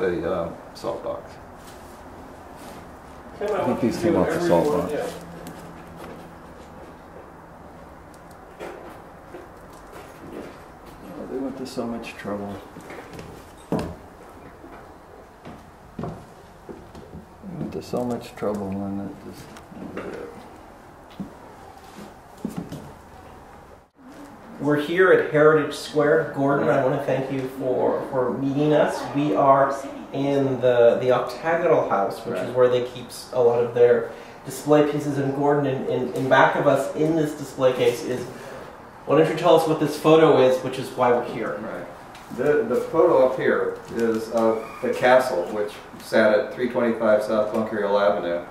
the uh, salt box. Tim, I think these came do off the salt you wanna box. do. They went to so much trouble. They went to so much trouble and it just. We're here at Heritage Square. Gordon, I want to thank you for, for meeting us. We are in the, the octagonal house, which is where they keep a lot of their display pieces. And Gordon, in, in, in back of us in this display case is, why don't you tell us what this photo is, which is why we're here. Right. The, the photo up here is of the castle, which sat at 325 South Bunker Hill Avenue.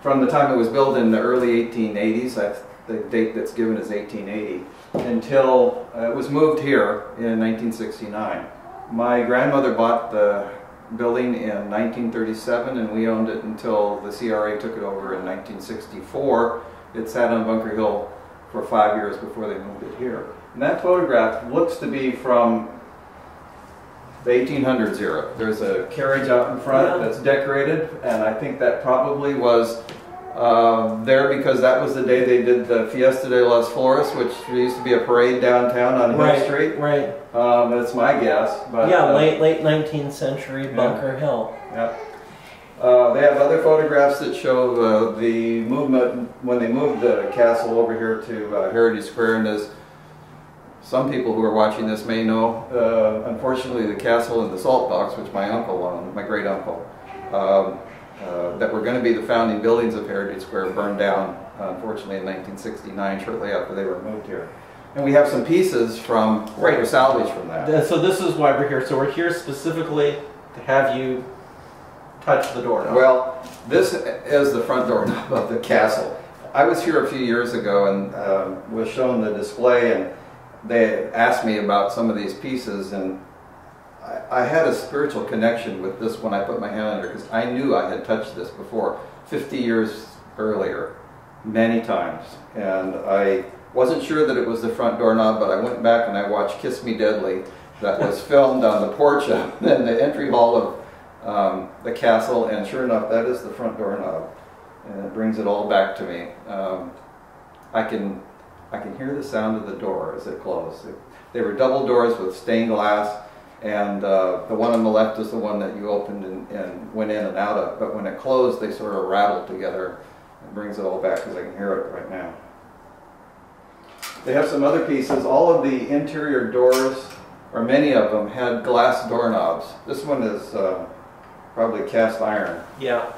From the time it was built in the early 1880s, I, the date that's given is 1880, until uh, it was moved here in 1969. My grandmother bought the building in 1937 and we owned it until the CRA took it over in 1964. It sat on Bunker Hill for five years before they moved it here. And that photograph looks to be from the 1800s era. There's a carriage out in front Yeah. that's decorated, and I think that probably was uh, there because that was the day they did the Fiesta de las Flores, which there used to be a parade downtown on Hill right, Street. right. Um, that's my guess. But, yeah, uh, late late 19th century Bunker Hill. yeah. Uh, they have other photographs that show uh, the movement when they moved the castle over here to uh, Heritage Square. And as some people who are watching this may know, uh, unfortunately, the castle and the salt box, which my uncle owned, my great uncle, um, uh, that were going to be the founding buildings of Heritage Square, burned down, uh, unfortunately, in 1969, shortly after they were moved here. And we have some pieces from that were salvaged from that. So this is why we're here. So we're here specifically to have you touch the door. Well, this is the front door knob of the castle. I was here a few years ago and um, was shown the display and they asked me about some of these pieces and I, I had a spiritual connection with this when I put my hand under because I knew I had touched this before 50 years earlier many times and I wasn't sure that it was the front doorknob but I went back and I watched Kiss Me Deadly that was filmed on the porch of in the entry hall of um, the castle, and sure enough, that is the front doorknob, and it brings it all back to me. Um, I can, I can hear the sound of the door as it closed. They were double doors with stained glass, and uh, the one on the left is the one that you opened and, and went in and out of. But when it closed, they sort of rattled together. It brings it all back because I can hear it right now. They have some other pieces. All of the interior doors, or many of them, had glass doorknobs. This one is uh, probably cast iron, Yeah,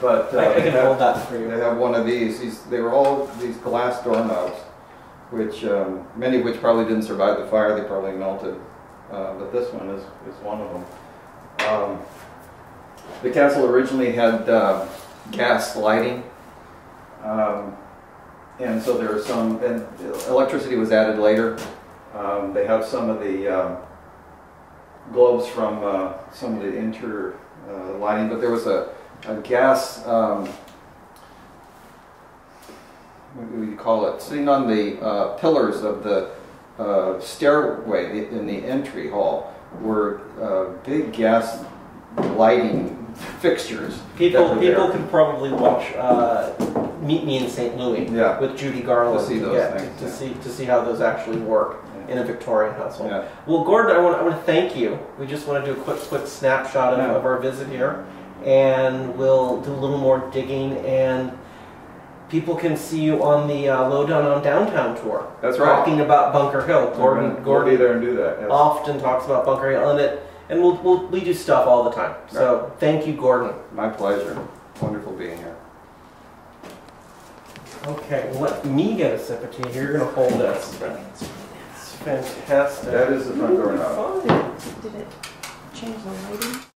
but uh, I, can have- hold that for you. they have one of these. these they were all these glass doorknobs, which um, many of which probably didn't survive the fire. They probably melted, uh, but this one is, is one of them. Um, the castle originally had uh, gas lighting, um, and so there are some. And electricity was added later. Um, they have some of the um, globes from uh, some of the interior uh, lighting, but there was a, a gas. Um, what do you call it? Sitting on the uh, pillars of the uh, stairway in the entry hall were uh, big gas lighting fixtures. People people there. can probably watch uh, Meet Me in St. Louis Yeah. with Judy Garland To see those get- things, to yeah. see to see how those actually work in a Victorian household. Yeah. Well, Gordon, I want, I want to thank you. We just want to do a quick quick snapshot of, Yeah. of our visit here, and we'll do a little more digging and. People can see you on the uh, Lowdown on Downtown tour. That's right. Talking about Bunker Hill. Gordon, We'll be Gordon there and do that. yes. often talks about Bunker Hill, and it, and we'll, we'll, we do stuff all the time. So thank you, Gordon. My pleasure. Wonderful being here. Okay, well, let me get a sip of tea here. You're gonna hold this. It's fantastic. That is the front door knob. Did it change the lighting?